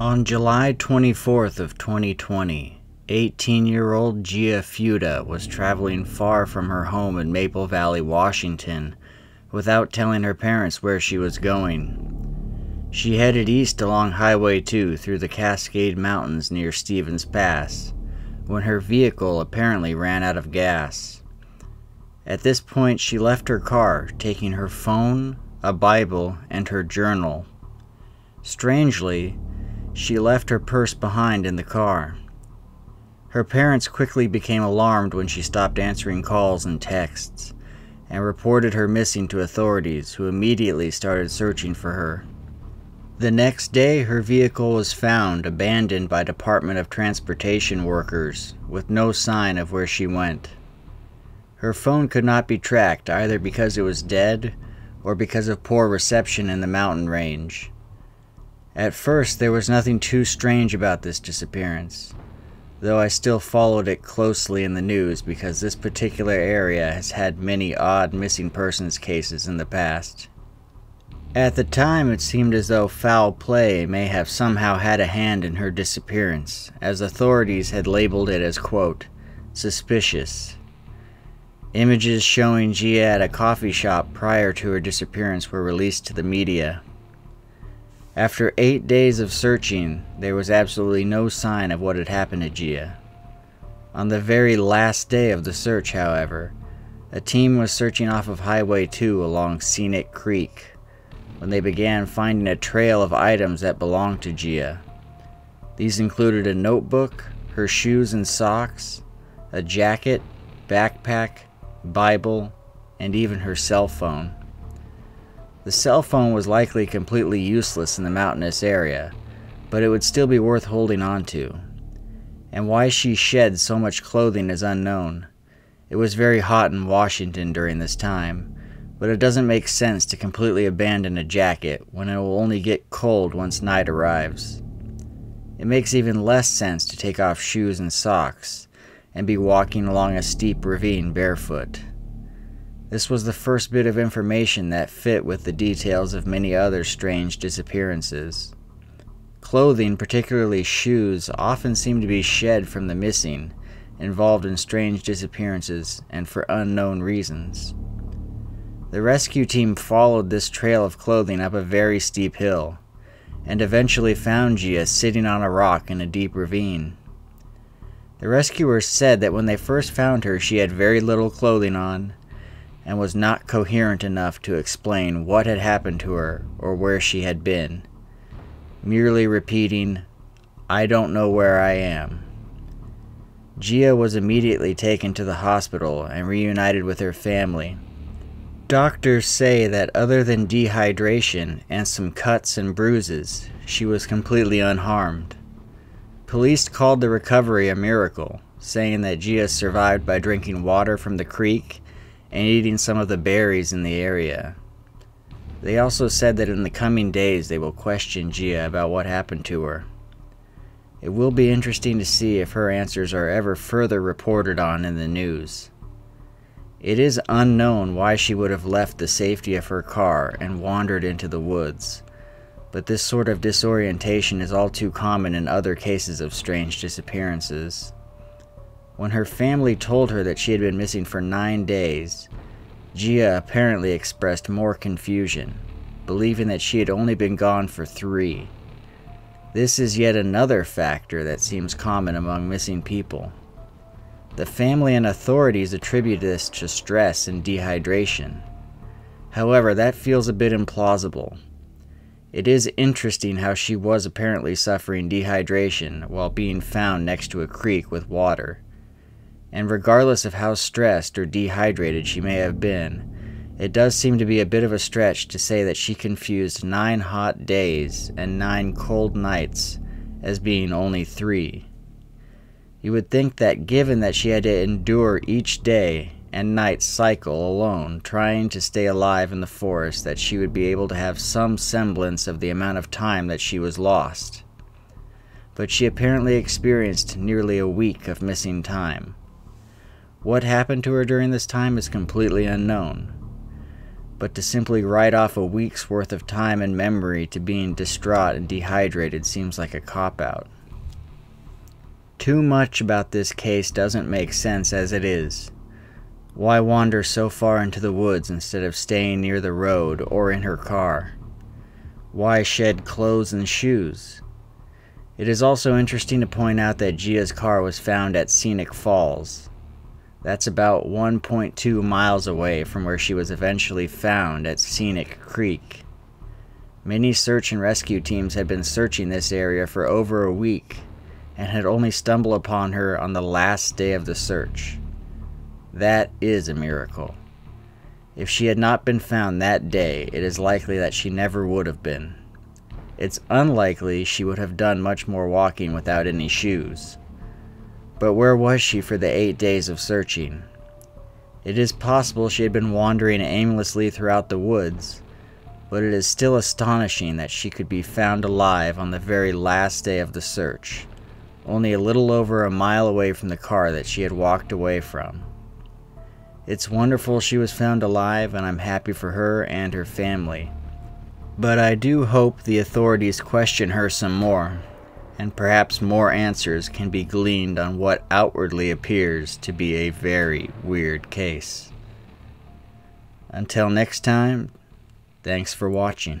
On July 24th of 2020, 18-year-old Gia Fuda was traveling far from her home in Maple Valley, Washington, without telling her parents where she was going. She headed east along Highway 2 through the Cascade Mountains near Stevens Pass, when her vehicle apparently ran out of gas. At this point, she left her car, taking her phone, a Bible, and her journal. Strangely, she left her purse behind in the car. Her parents quickly became alarmed when she stopped answering calls and texts, and reported her missing to authorities, who immediately started searching for her. The next day, her vehicle was found abandoned by Department of Transportation workers, with no sign of where she went. Her phone could not be tracked either because it was dead or because of poor reception in the mountain range. At first, there was nothing too strange about this disappearance, though I still followed it closely in the news because this particular area has had many odd missing persons cases in the past. At the time, it seemed as though foul play may have somehow had a hand in her disappearance, as authorities had labeled it as, quote, suspicious. Images showing Gia at a coffee shop prior to her disappearance were released to the media. After eight days of searching, there was absolutely no sign of what had happened to Gia. On the very last day of the search, however, a team was searching off of Highway 2 along Scenic Creek when they began finding a trail of items that belonged to Gia. These included a notebook, her shoes and socks, a jacket, backpack, Bible, and even her cell phone. The cell phone was likely completely useless in the mountainous area, but it would still be worth holding on to. And why she shed so much clothing is unknown. It was very hot in Washington during this time, but it doesn't make sense to completely abandon a jacket when it will only get cold once night arrives. It makes even less sense to take off shoes and socks and be walking along a steep ravine barefoot. This was the first bit of information that fit with the details of many other strange disappearances. Clothing, particularly shoes, often seem to be shed from the missing, involved in strange disappearances, and for unknown reasons. The rescue team followed this trail of clothing up a very steep hill, and eventually found Gia sitting on a rock in a deep ravine. The rescuers said that when they first found her, she had very little clothing on and was not coherent enough to explain what had happened to her or where she had been, merely repeating, I don't know where I am. Gia was immediately taken to the hospital and reunited with her family, Doctors say that other than dehydration and some cuts and bruises, she was completely unharmed. Police called the recovery a miracle, saying that Gia survived by drinking water from the creek and eating some of the berries in the area. They also said that in the coming days they will question Gia about what happened to her. It will be interesting to see if her answers are ever further reported on in the news. It is unknown why she would have left the safety of her car and wandered into the woods, but this sort of disorientation is all too common in other cases of strange disappearances. When her family told her that she had been missing for nine days, Gia apparently expressed more confusion, believing that she had only been gone for three. This is yet another factor that seems common among missing people. The family and authorities attribute this to stress and dehydration. However, that feels a bit implausible. It is interesting how she was apparently suffering dehydration while being found next to a creek with water. And regardless of how stressed or dehydrated she may have been, it does seem to be a bit of a stretch to say that she confused nine hot days and nine cold nights as being only three. You would think that given that she had to endure each day and night cycle alone, trying to stay alive in the forest, that she would be able to have some semblance of the amount of time that she was lost. But she apparently experienced nearly a week of missing time. What happened to her during this time is completely unknown. but to simply write off a week's worth of time and memory to being distraught and dehydrated seems like a cop out. Too much about this case doesn't make sense as it is. Why wander so far into the woods instead of staying near the road or in her car? Why shed clothes and shoes? It is also interesting to point out that Gia's car was found at Scenic Falls. That's about 1.2 miles away from where she was eventually found at Scenic Creek. Many search and rescue teams had been searching this area for over a week and had only stumbled upon her on the last day of the search. That is a miracle. If she had not been found that day, it is likely that she never would have been. It's unlikely she would have done much more walking without any shoes. But where was she for the eight days of searching? It is possible she had been wandering aimlessly throughout the woods, but it is still astonishing that she could be found alive on the very last day of the search, only a little over a mile away from the car that she had walked away from. It's wonderful she was found alive, and I'm happy for her and her family. But I do hope the authorities question her some more, and perhaps more answers can be gleaned on what outwardly appears to be a very weird case. Until next time, thanks for watching.